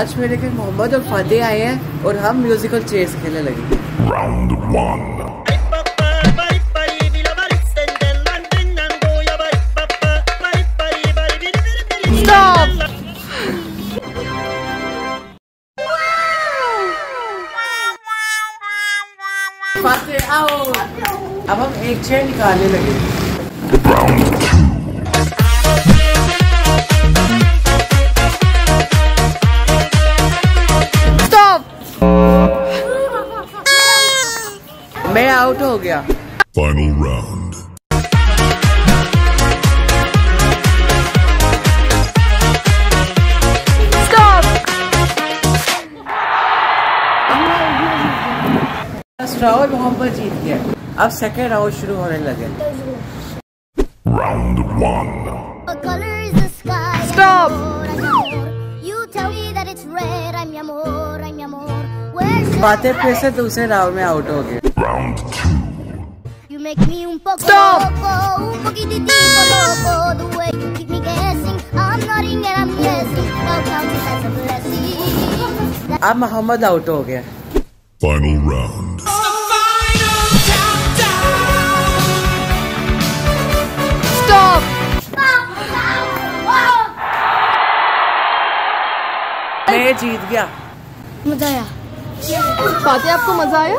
आज मेरे के मोहम्मद और फतेह आए हैं और हम म्यूजिकल चेयर्स खेलने लगे one. फतेह आओ अब हम एक चेयर निकालने लगे Round two. मैं आउट हो गया। फाइनल राउंड फ़र्स्ट राउंड वहाँ पर जीत गया। अब सेकेंड राउंड शुरू होने लगे। राउंड वन बातें फिर से दूसरे राउंड में आउट हो गए Round two. You make me un poco Stop. loco, un poquitito loco. The way you keep me guessing. I'm nodding and I'm guessing. Now count it as a blessing. अब Mohammad out हो गया Final round. मैं जीत गया मज़ा आया फातिहा आपको मज़ा आया